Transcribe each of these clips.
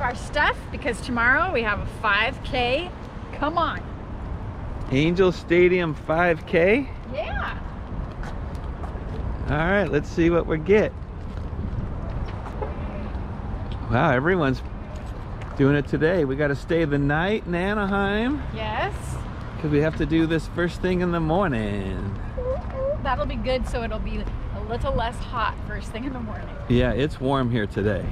up our stuff because tomorrow we have a 5K. Come on. Angel Stadium 5K. Yeah. All right, let's see what we get. Wow, everyone's doing it today. We got to stay the night in Anaheim Yes. because we have to do this first thing in the morning. That'll be good so it'll be a little less hot first thing in the morning. Yeah, it's warm here today.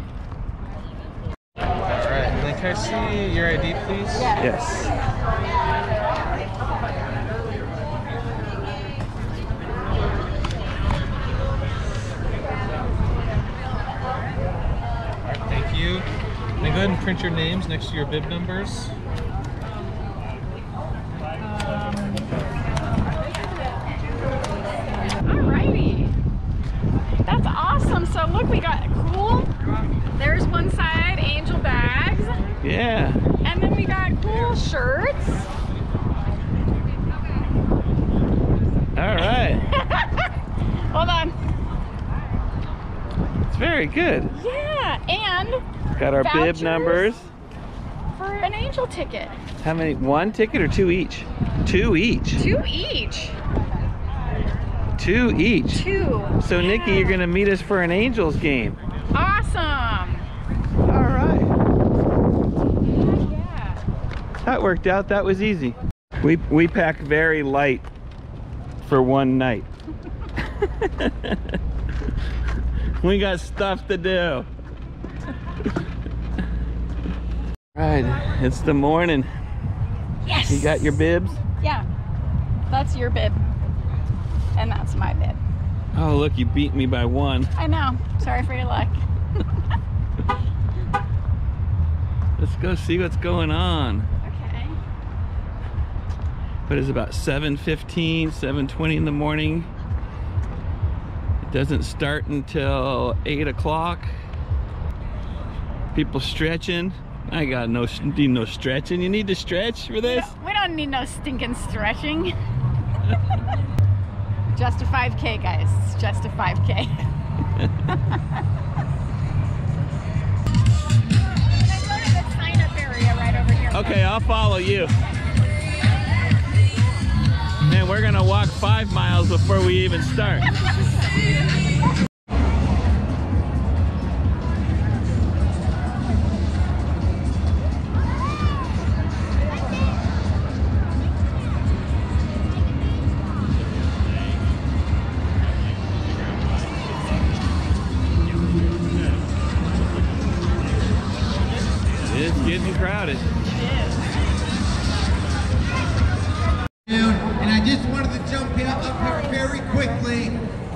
Can I see your ID, please? Yes. All right, thank you. Then go ahead and print your names next to your bib numbers. That's awesome. So look, we got cool. There's one side, angel bags. Yeah. And then we got cool shirts. All right. Hold on. It's very good. Yeah, and Got our bib numbers. for an angel ticket. How many? One ticket or two each? Two each. Two each. Two each. Two. So Nikki, you're gonna meet us for an Angels game. Awesome. All right. Yeah. That worked out. That was easy. We we pack very light for one night. we got stuff to do. Right, it's the morning. Yes. You got your bibs? Yeah. That's your bib. And that's my bid. Oh, look, you beat me by one. I know. Sorry for your luck. Let's go see what's going on. Okay. But it's about 7.15, 7.20 in the morning. It doesn't start until 8 o'clock. People stretching. I got no need no stretching. You need to stretch for We this? don't, we don't need no stinking stretching. just a 5K, guys. It's just a 5K. Okay, I'll follow you. Man, we're gonna walk five miles before we even start.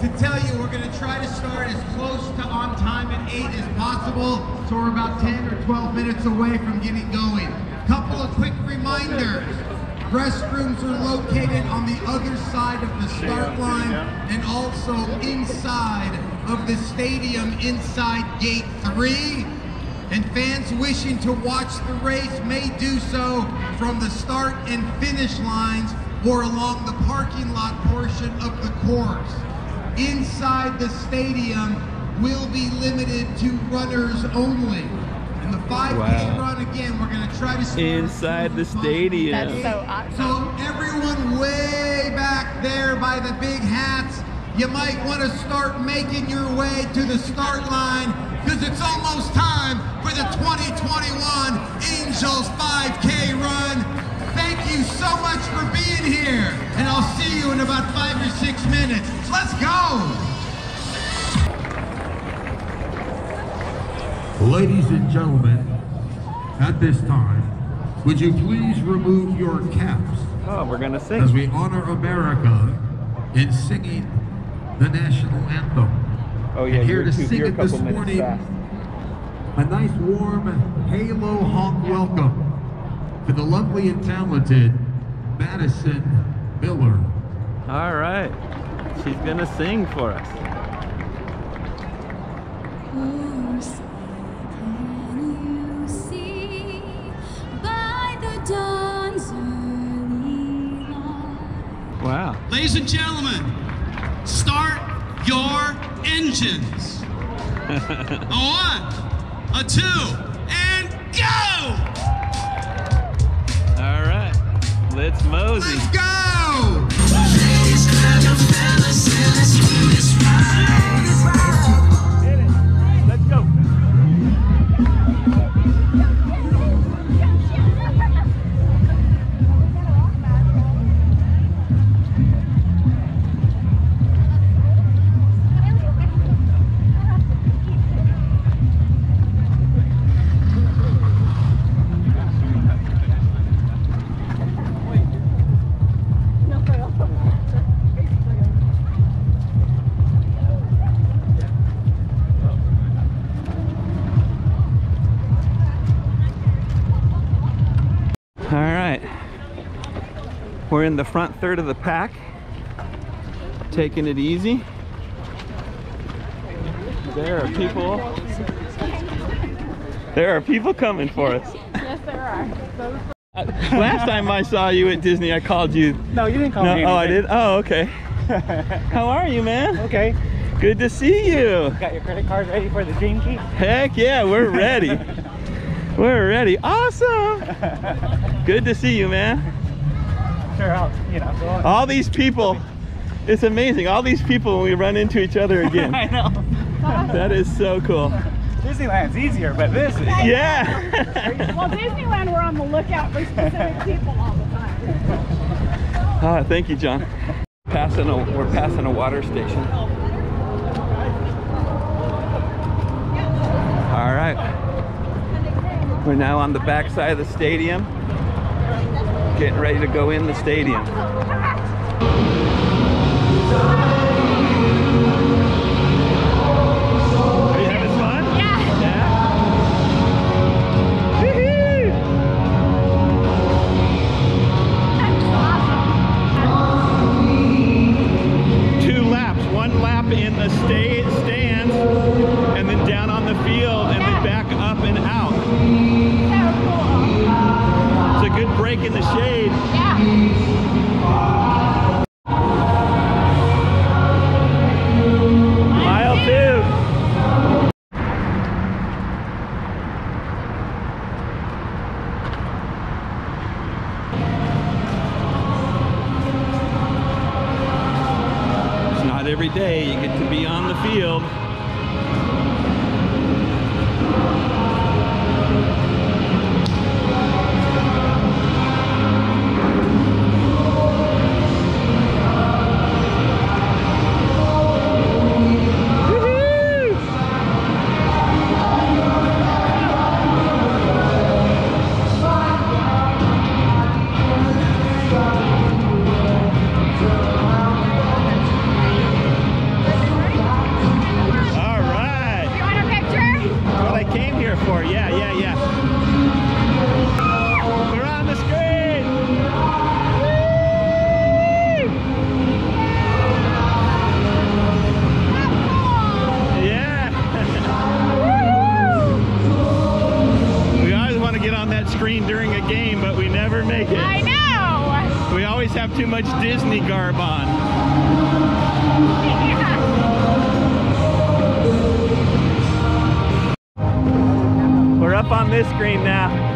to tell you we're going to try to start as close to on time at 8 as possible. So we're about 10 or 12 minutes away from getting going. Couple of quick reminders. Restrooms are located on the other side of the start line and also inside of the stadium inside gate 3 and fans wishing to watch the race may do so from the start and finish lines or along the parking lot portion of the course. Inside the stadium will be limited to runners only. And the 5K Wow. run again, we're going to try to start Inside the as close stadium. That's so awesome. so everyone way back there by the big hats, you might want to start making your way to the start line because it's almost time for the 2021 Angels 5K run. Thank you so much for being here, and I'll see you in about five or six minutes. Let's go! Ladies and gentlemen, at this time, would you please remove your caps Oh, we're gonna sing. as we honor America in singing the national anthem? Oh yeah, And here you're, to two, sing you're a it this couple minutes morning, fast. a nice warm halo honk welcome to the lovely and talented Madison Miller. All right. She's gonna sing for us. Wow. Ladies and gentlemen, start your engines. a one, a two, and go! All right, let's mosey. Let's go! We're in the front third of the pack. Taking it easy. There are people. There are people coming for us. Yes, there are. Uh, Last time I saw you at Disney, I called you. No, you didn't call No, me. oh, I did. Oh, okay. How are you, man? Okay. Good to see you. Got your credit card ready for the dream key? Heck yeah, we're ready. we're ready. Awesome. Good to see you, man. Sure, I'll, you know. All these people. It's amazing. All these people when we run into each other again. I know. That is so cool. Disneyland's easier, but this is. Yeah. Well, Disneyland, we're on the lookout for specific people all the time. ah, thank you, John. Passing a, we're passing a water station. All right. We're now on the back side of the stadium. Getting ready to go in the stadium. Are you having fun? Yeah. Yeah. Woo-hoo! two laps. One lap in the stay stands, and then down on the field, break in the shade. Yeah. Mile two. It's not every day too much Disney garb on. Yeah. We're up on this screen now.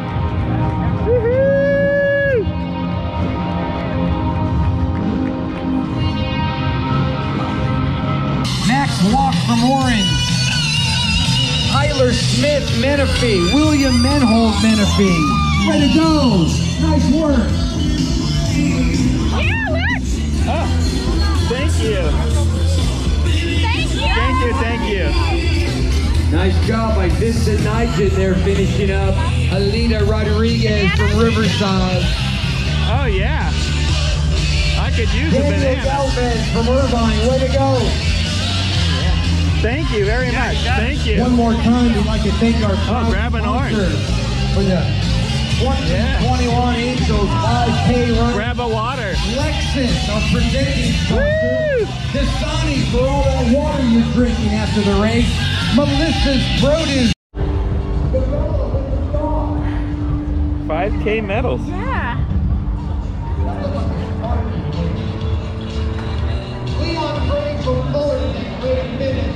Walk from Orange. Tyler Smith Menifee. William Menhold Menifee. Way to go. Nice work. You. Nice job by Vincent Nigel there finishing up. Alina Rodriguez from Riverside. Oh yeah. I could use a Daniel banana. Galvez from Irvine. Way to go. Thank you very much. Thank you. One more time, we'd like to thank our Oh, grab an orange. for the 2021 Angels 5K run. Grab a water. Lexus, our presenting Woo! sponsor. Dasani for all that water you're drinking after the race. Melissa's Produce. 5K medals. Yeah. Leon Gray from Fullerton, great minute.